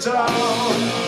down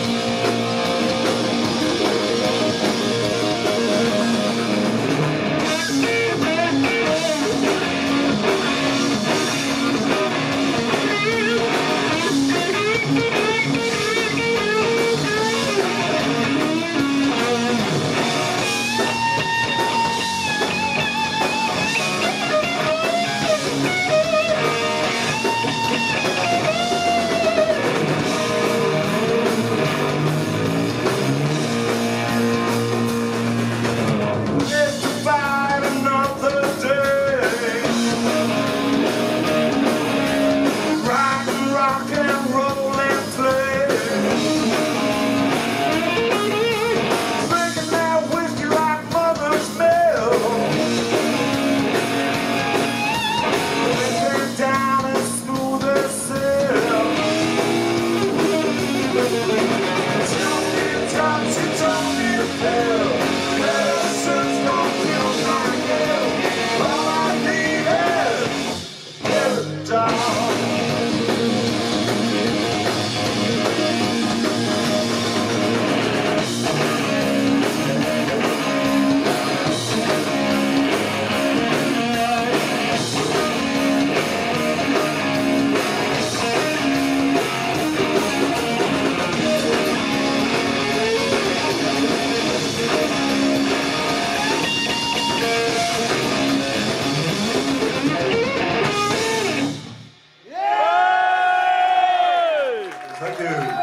dude.